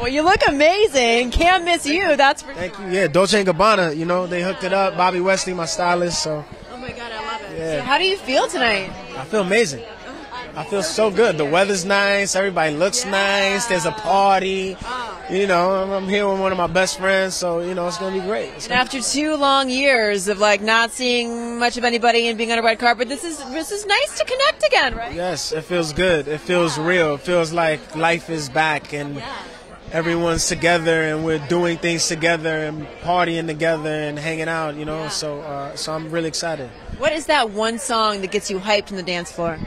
Well, you look amazing. Can't miss you. That's for Thank sure. you. Yeah, Dolce and Gabbana. You know, they hooked it up. Bobby Wesley, my stylist. So Oh my god, I love it. Yeah. So how do you feel tonight? I feel amazing. I feel so good. The weather's nice. Everybody looks nice. There's a party. Oh. You know, I'm, here with one of my best friends, so you know it's gonna be great. It's And after two long years of like not seeing much of anybody and being on a red carpet, this is this is nice to connect again, right? yes, it feels good. It feels real. It feels like life is back and everyone's together and we're doing things together and partying together and hanging out. You know, so uh, so I'm really excited. What is that one song that gets you hyped on the dance floor?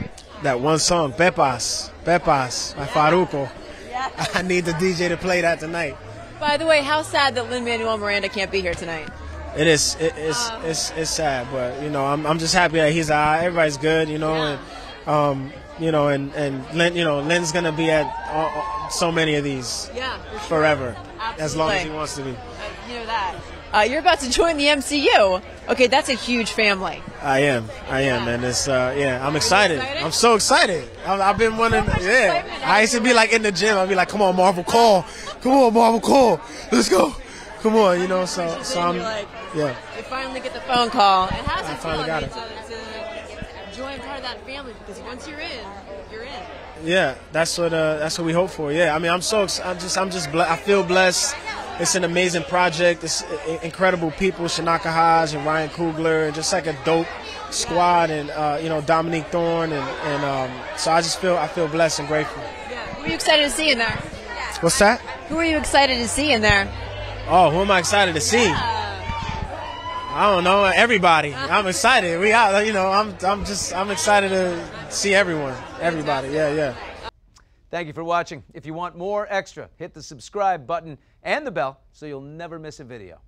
That one song, Pepas, Pepas by Farruko. I need the DJ to play that tonight. By the way, how sad that Lin Manuel Miranda can't be here tonight. It is. It, it's, it's it's sad, but you know, I'm I'm just happy that he's alright. Everybody's good, you know, and um, you know, and and Lin, you know, Lin's gonna be at all, all- so many of these Yeah, forever, as long as he wants to be. you know that. Uh, you're about to join the MCU. Okay, that's a huge family. I am. I am, and it's uh, yeah. I'm excited. excited? I'm so excited. I've, I've been wanting. much yeah. I used to be like in the gym. I'd be like, "Come on, Marvel, call. Come on, Marvel, call. Let's go. Come on." You know. So so I'm. Like- Yeah. You finally get the phone call. And how's I it finally feel I got mean, part of that family? Because once you're in, you're in. Yeah, that's what uh, that's what we hope for. Yeah, I mean, I'm so I'm just I'm just I feel blessed. It's an amazing project. It's incredible people, Chinaka Hodge and Ryan Coogler, and just like a dope squad, and uh, you know Dominique Thorne, and, and um, so I just feel I feel blessed and grateful. Yeah. Who are you excited to see in there? What's that? Who are you excited to see in there? Oh, who am I excited to see? I don't know. Everybody. I'm excited. We out. You know, I'm I'm just I'm excited to see everyone. Everybody. Yeah, yeah. Thank you for watching. If you want more extra, hit the subscribe button and the bell so you'll never miss a video.